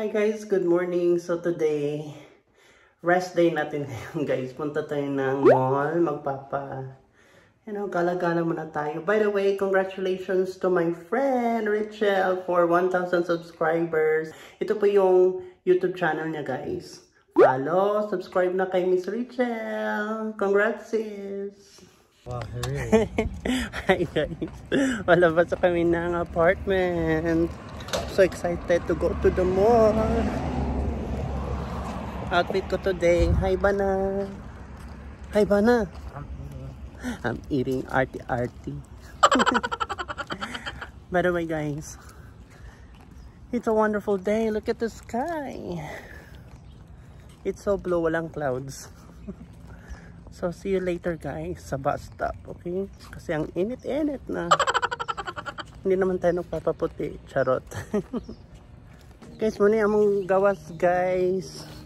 Hi guys, good morning. So today, rest day natin ngayon guys. Punta tayo ng mall, magpapa, you know, gala-gala muna tayo. By the way, congratulations to my friend Rachel for 1,000 subscribers. Ito po yung YouTube channel niya guys. Follow, subscribe na kay Miss Rachel. Congrats sis! Wow, really? Hi guys, malabas kami ng apartment. So excited to go to the mall. Outfit ko today. Hi Bana. Hi Bana. I'm eating arty arty. By the way guys, it's a wonderful day. Look at the sky. It's so blue, walang clouds. So see you later guys sa bus stop, okay? Kasi ang init-init na. Hindi naman tayo nagpapaputi. Charot. guys, muna among gawas, guys.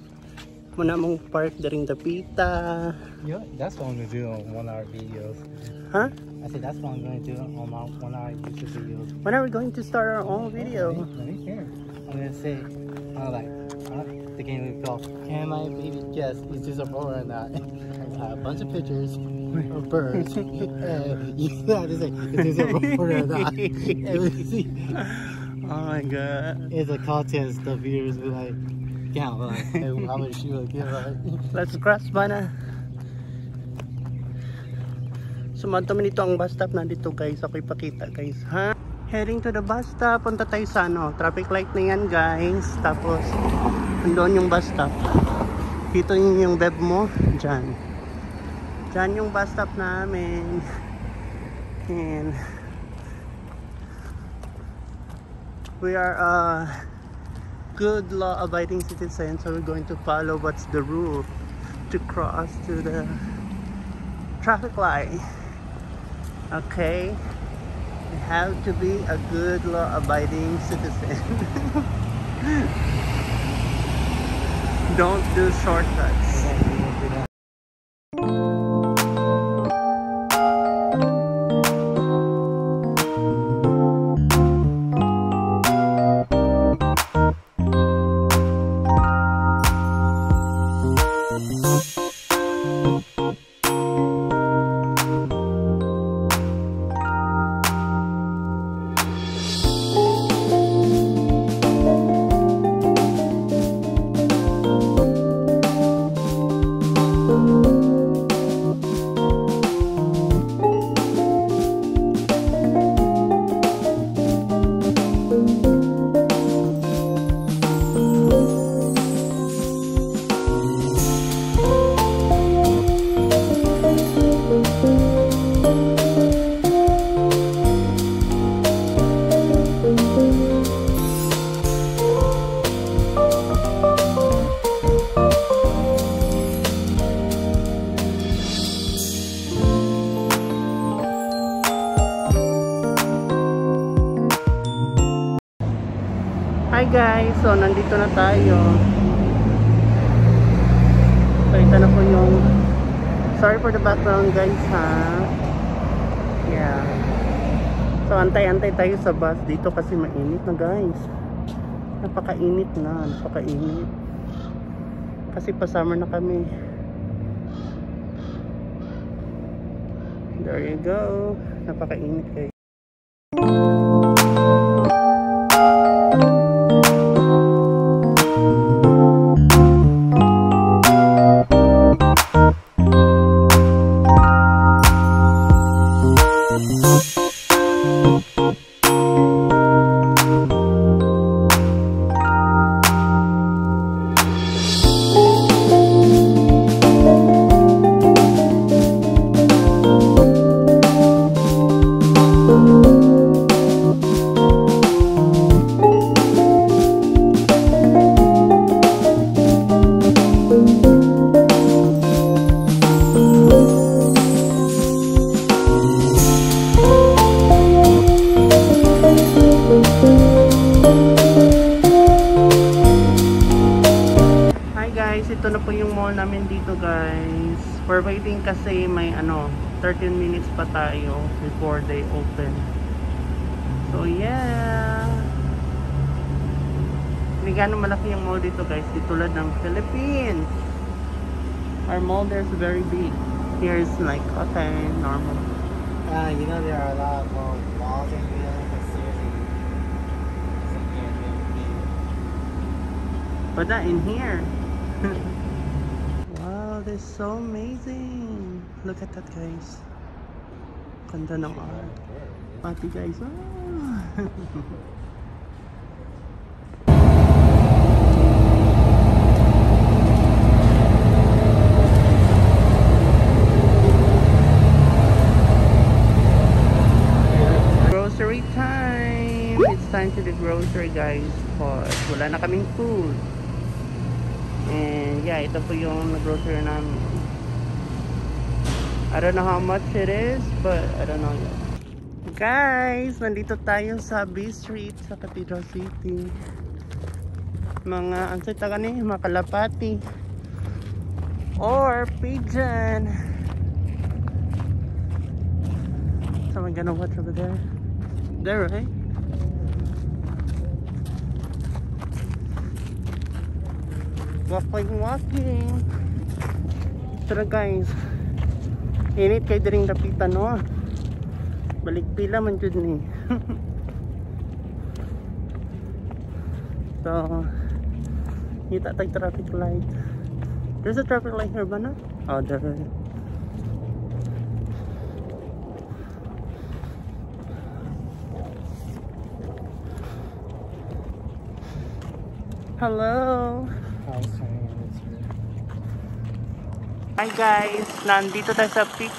Muna among park during the pita. Yeah, that's what I'm gonna do on one hour videos. Huh? I said that's what I'm gonna do on my one hour YouTube videos. When are we going to start our own video? Let me hear. I'm gonna say, I'm like, uh, the game we call, can my baby guess is this a bow or not? a bunch of pictures of birds. uh, you have to say, is this a bow or not? and we see, Oh my god. it's a contest, the viewers be like, how much you will give, right? Let's cross ba na? Sumanto man ito ang bus stop nandito guys. Ako ipakita guys. Ha? Heading to the bus stop. Punta tayo sa ano. Traffic light na yan guys. Tapos, doon yung bus stop. Dito yung, yung web mo. Diyan. Diyan yung bus stop namin. And, we are uh, good law abiding citizens so we're going to follow what's the rule to cross to the traffic light okay? We have to be a good law abiding citizen. Don't do shortcuts guys, so nandito na tayo. Ito na po yung Sorry for the background guys ha. Yeah. So antay-antay tayo sa bus dito kasi mainit na guys. Napakainit na, napakainit. Kasi pa summer na kami. There you go. Napakainit guys. Dito guys. We're waiting kasi may ano, 13 minutes pa tayo before they open. So yeah. Hindi gano'ng malaki yung mall dito guys. Di tulad ng Philippines. Our mall there is very big. Here is like, okay, normal. Uh, you know there are a lot of malls in here. But not in here. Is so amazing. Look at that guys. Ganda ng art. Pati guys. Ah. grocery time! It's time to the grocery guys because wala na kaming food. And yeah, ito po yung grocery namin. I don't know how much it is, but I don't know yet. Guys, nandito tayo sa B Street sa Cathedral City. Mga, ang sita ni. Or pigeon. Someone gonna watch over there? There, right? Walking, walking. Tara guys. Init kay diring dapitan no. Balik pila man jud ni. so, kita tag traffic light. There's a traffic light here ba na? Oh, there. Hello. Hi guys, nandito tayo sa pic.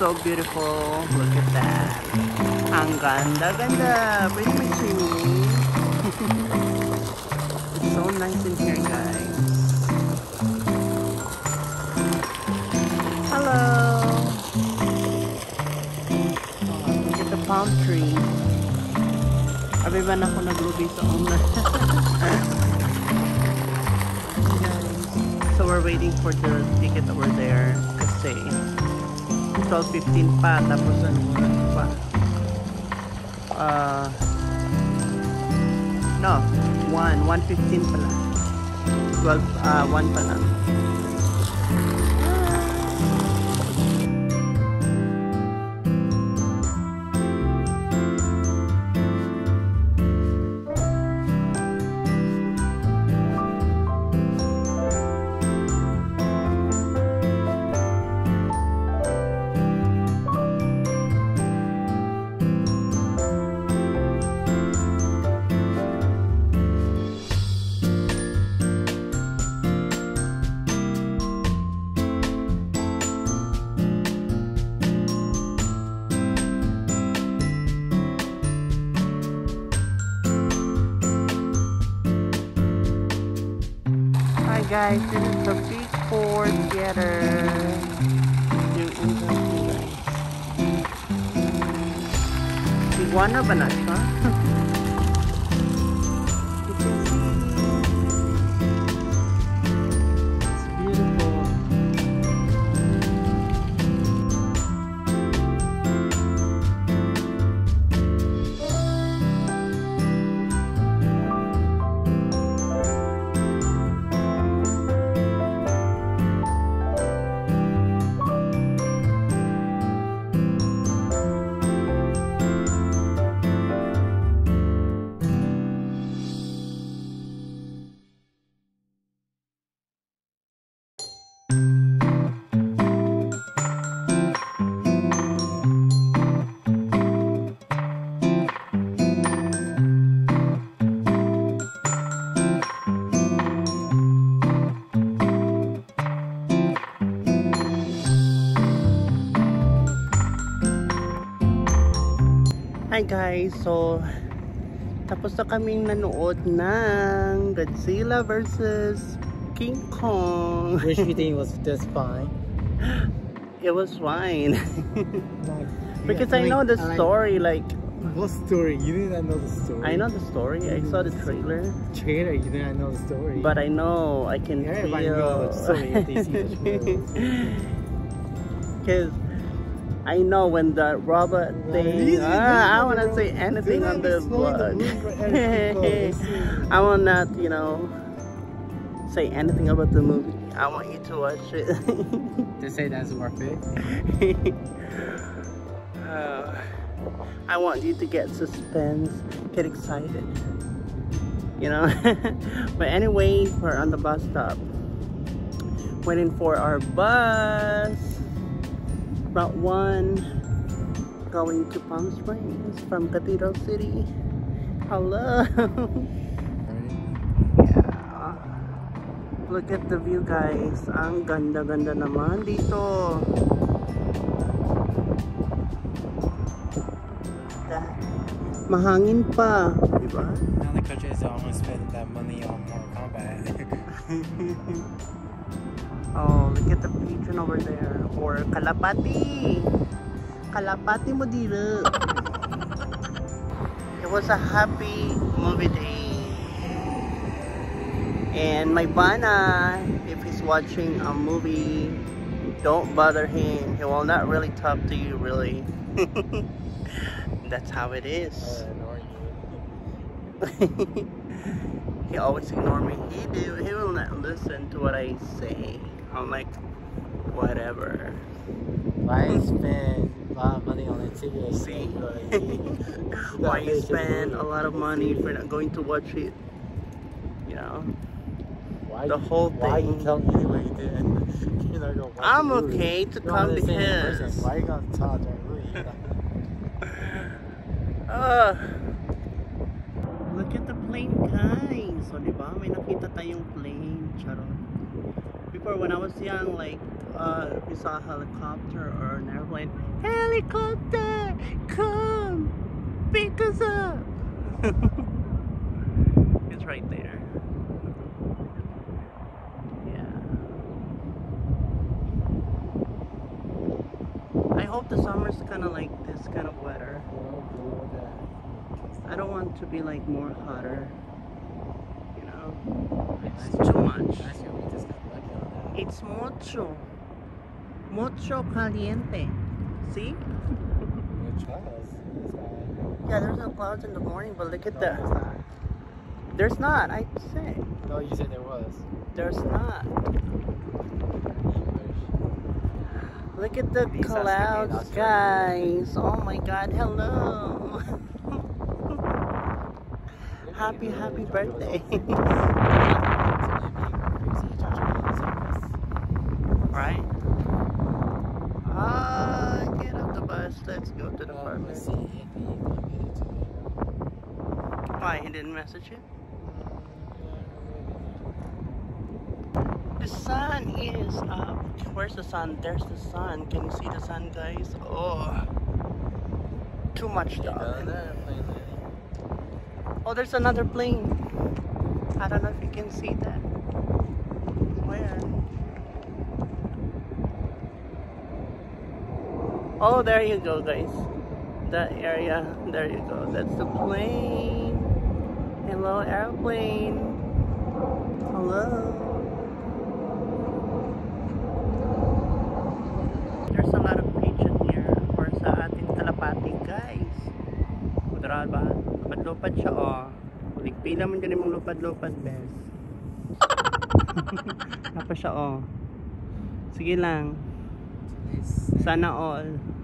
So beautiful. Look at that. Ang ganda, ganda. Pretty pretty. it's so nice in here, guys. Hello. Oh, look at the palm tree. Abi ba na ako naglubi sa una? So we're waiting for the ticket over there kasi 12.15 pa tapos ano ano pa? Uh, no 1 1.15 pala. 12 uh, 1 pa lang guys, this is the Big Four Theater. Iguana ba Hi guys, so tapos na kaming nanood ng Godzilla versus King Kong. Which you think was just fine? It was fine. Because yeah, I know the story, like What story? You didn't know the story. I know the story. I saw the trailer, Trailer, you didn't know the story. but I know I can Yeah, feel. everybody knows the story if they see the trailer. Because I know when the robot Well, thing. you didn't Ah, I want to say anything you on didn't the vlog. movie for every people. I will not, you know, say anything about the movie. I want you to watch it. to say that's worth it. Uh, I want you to get suspense, get excited. You know? but anyway, we're on the bus stop. Waiting for our bus. Route 1. Going to Palm Springs from Cathedral City. Hello. yeah. Look at the view guys. Ang ganda-ganda naman dito. Mahangin pa, di ba? Now the country is almost spending that money on Mortal Kombat. Oh, look at the pigeon over there. Or kalapati. Kalapati mo dito. It was a happy movie day. And my bana, if he's watching a movie, don't bother him. He will not really talk to you, really. That's how it is. he always ignore me. He do. He will not listen to what I say. I'm like, whatever. Why spend a lot of money on a ticket? See? Why you spend a lot of money for not going to watch it? You know. Why the you- whole Why you thing. tell me anyway then? You're not gonna watch I'm okay to You come don't person. because. Why you gonna talk movie? Uh, look at the plane, guys. So, di ba? May nakita tayong plane. Charot. Before, when I was young, like, uh, we saw a helicopter or an airplane. Helicopter! Come! Pick us up! it's right there. Yeah. I hope the summer's kind of like this kind of weather. I don't want to be like more hotter. You know, it's too much. It's mucho, mucho caliente. See? Yeah, there's no clouds in the morning, but look at the. There's not. I say No, you said there was. there's not. Look at the These clouds, guys. Oh my God! Hello. happy, happy birthday. right? Ah, get off the bus. Let's go to the apartment. Why he didn't message you? The sun is up. Where's the sun? There's the sun. Can you see the sun, guys? Oh, too much dog. Oh, there's another plane. I don't know if you can see that. Where? Oh, there you go, guys. That area. There you go. That's the plane. Hello, airplane. Hello. There's a lot of pigeon here for sa ating kalapati, guys. Ba? Lupad-lupad siya, oh. Ligpila man ganun mong lupad-lupad, bes. Tapos siya, oh. Sige lang. Sana all.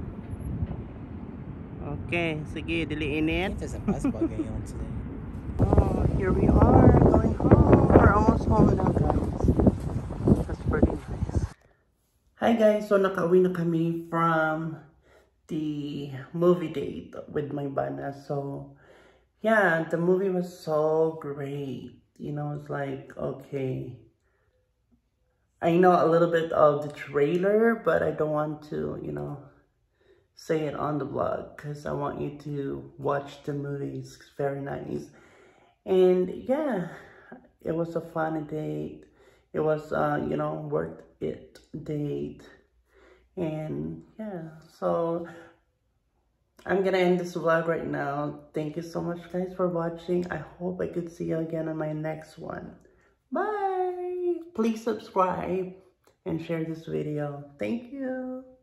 Okay, sige, diliin it. There's a on today. Oh, here we are going home. We're almost home now, guys. That's pretty nice. Hi guys, so nakauwi na kami from the movie date with my bana. So, yeah, the movie was so great. You know, it's like, okay. I know a little bit of the trailer, but I don't want to, you know, say it on the vlog because I want you to watch the movies. It's very nice. And yeah, it was a fun date. It was, uh, you know, worth it date. And yeah, so I'm gonna end this vlog right now. Thank you so much guys for watching. I hope I could see you again on my next one. Bye! Please subscribe and share this video. Thank you.